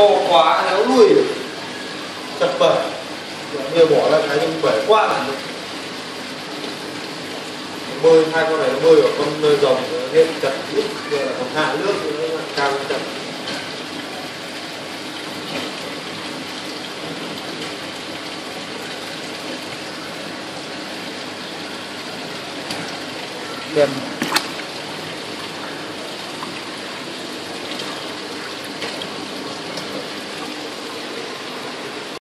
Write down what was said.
to quá kéo lùi. Chặt bể bây giờ bỏ ra cái nhưng bể quá là bơi hai con này nó bơi ở con nơi rồng hết chặt nước rồi là còn hạ nước nữa là càng chặt. Đem